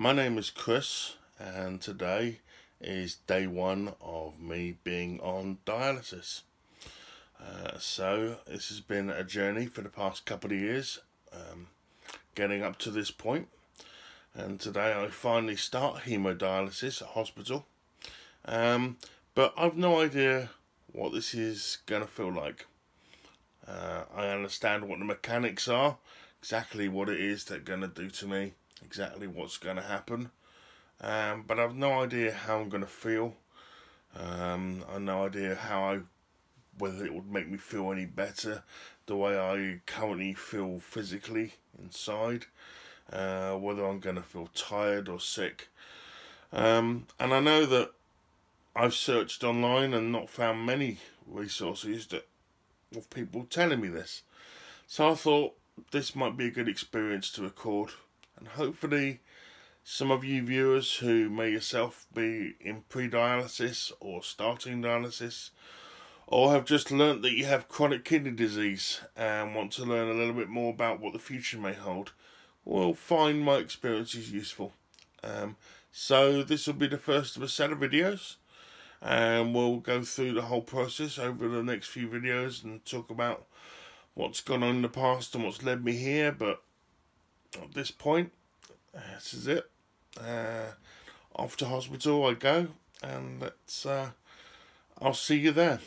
My name is Chris, and today is day one of me being on dialysis. Uh, so, this has been a journey for the past couple of years, um, getting up to this point. And today I finally start hemodialysis at hospital. Um, but I've no idea what this is going to feel like. Uh, I understand what the mechanics are, exactly what it is they're going to do to me exactly what's going to happen. Um, but I've no idea how I'm going to feel. Um, I've no idea how I, whether it would make me feel any better, the way I currently feel physically inside, uh, whether I'm going to feel tired or sick. Um, and I know that I've searched online and not found many resources that of people telling me this. So I thought this might be a good experience to record and hopefully some of you viewers who may yourself be in pre-dialysis or starting dialysis or have just learnt that you have chronic kidney disease and want to learn a little bit more about what the future may hold will find my experiences useful. Um, so this will be the first of a set of videos and we'll go through the whole process over the next few videos and talk about what's gone on in the past and what's led me here but at this point, this is it. Uh, off to hospital I go, and let's. Uh, I'll see you there.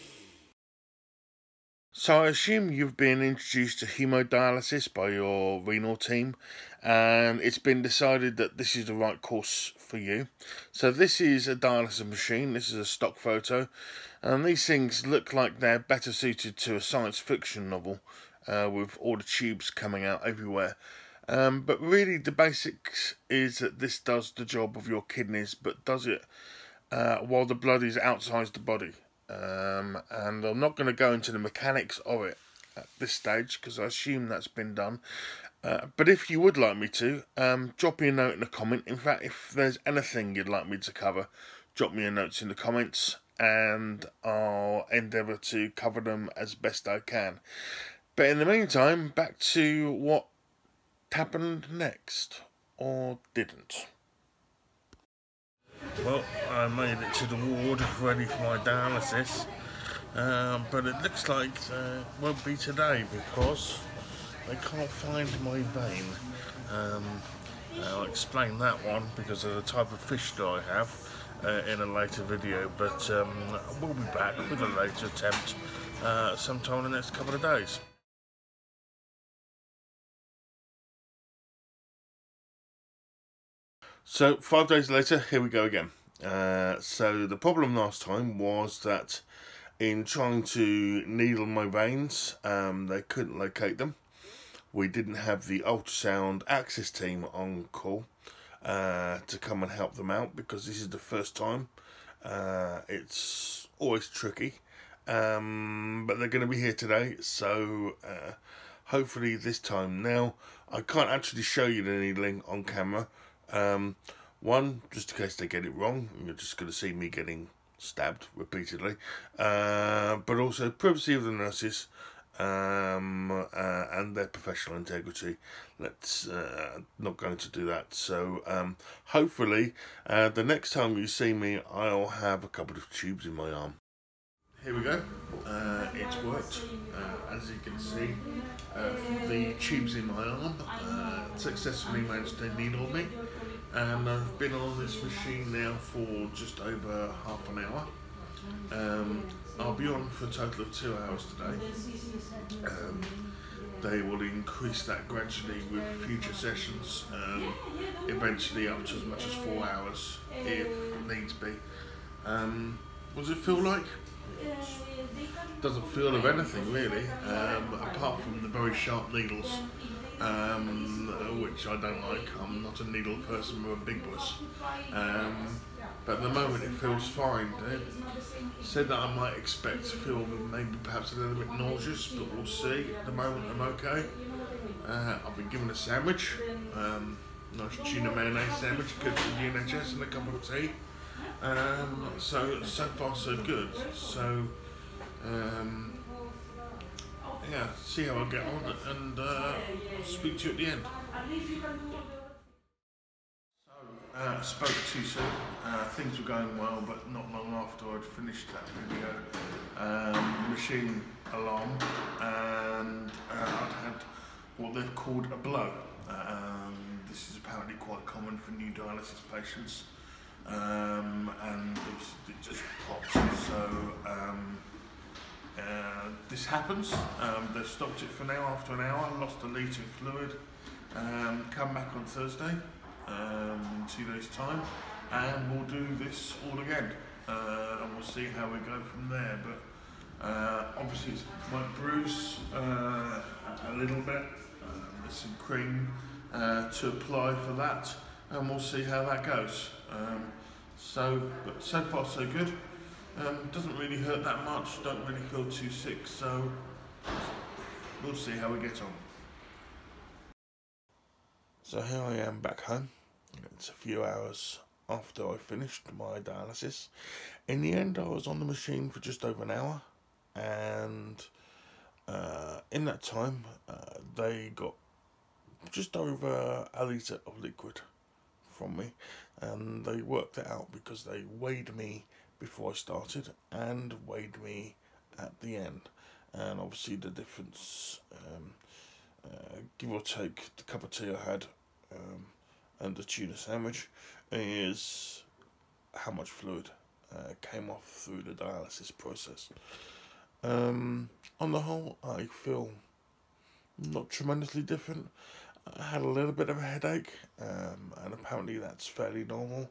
So I assume you've been introduced to hemodialysis by your renal team and it's been decided that this is the right course for you. So this is a dialysis machine, this is a stock photo and these things look like they're better suited to a science fiction novel uh, with all the tubes coming out everywhere um, but really, the basics is that this does the job of your kidneys, but does it uh, while the blood is outside the body. Um, and I'm not going to go into the mechanics of it at this stage because I assume that's been done. Uh, but if you would like me to, um, drop me a note in a comment. In fact, if there's anything you'd like me to cover, drop me a note in the comments and I'll endeavour to cover them as best I can. But in the meantime, back to what happened next, or didn't? Well, I made it to the ward ready for my dialysis, um, but it looks like uh, won't be today because they can't find my vein. Um, I'll explain that one because of the type of fistula that I have uh, in a later video, but um, we'll be back with a later attempt uh, sometime in the next couple of days. So five days later, here we go again. Uh, so the problem last time was that in trying to needle my veins, um, they couldn't locate them. We didn't have the ultrasound access team on call uh, to come and help them out because this is the first time. Uh, it's always tricky, um, but they're going to be here today, so uh, hopefully this time. Now, I can't actually show you the needling on camera um, one, just in case they get it wrong, you're just going to see me getting stabbed repeatedly. Uh, but also privacy of the nurses um, uh, and their professional integrity. Let's uh, not going to do that. So um, hopefully, uh, the next time you see me, I'll have a couple of tubes in my arm. Here we go. Uh, it's worked. Uh, as you can see, uh, the tubes in my arm uh, successfully managed to needle me and I've been on this machine now for just over half an hour. Um, I'll be on for a total of two hours today. Um, they will increase that gradually with future sessions, um, eventually up to as much as four hours if needs be. Um, what does it feel like? Doesn't feel of anything really, um, apart from the very sharp needles um, which I don't like. I'm not a needle person, I'm a big boss. Um, but at the moment it feels fine. They said that I might expect to feel maybe perhaps a little bit nauseous, but we'll see. At the moment I'm okay. Uh, I've been given a sandwich, um, nice tuna mayonnaise sandwich, good to the NHS and a cup of tea. Um, so, so far so good. So, um, yeah, see how I get on and uh, speak to you at the end. So, uh, spoke too soon. Uh, things were going well, but not long after I'd finished that video, um, machine alarm, and uh, I'd had what they've called a blow. Um, this is apparently quite common for new dialysis patients um, and it just pops. So um, uh, this happens. Um, they've stopped it for now after an hour, lost a litre of fluid. Um, come back on Thursday um, in two days' time, and we'll do this all again, uh, and we'll see how we go from there. But uh, obviously, it might bruise uh, a little bit. Um, there's some cream uh, to apply for that, and we'll see how that goes. Um, so, but so far so good. Um, doesn't really hurt that much. Don't really feel too sick. So we'll see how we get on. So here I am back home. It's a few hours after I finished my dialysis. In the end, I was on the machine for just over an hour, and uh, in that time, uh, they got just over a litre of liquid from me, and they worked it out because they weighed me before I started and weighed me at the end, and obviously the difference, um, uh, give or take, the cup of tea I had um, and the tuna sandwich is how much fluid uh, came off through the dialysis process. Um, on the whole, I feel not tremendously different. I had a little bit of a headache, um, and apparently that's fairly normal.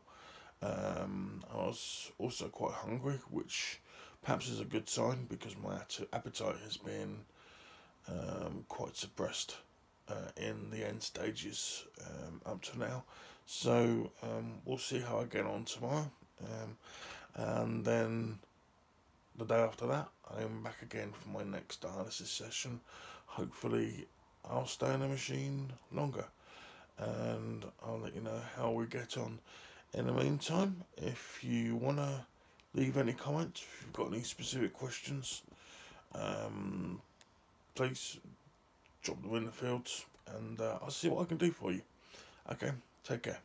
Um, I was also quite hungry, which perhaps is a good sign because my appetite has been um, quite suppressed uh, in the end stages um, up to now. So um, we'll see how I get on tomorrow, um, and then the day after that, I am back again for my next dialysis session. Hopefully, I'll stay in the machine longer and I'll let you know how we get on. In the meantime, if you want to leave any comments, if you've got any specific questions, um, please drop them in the fields and uh, I'll see what I can do for you. Okay, take care.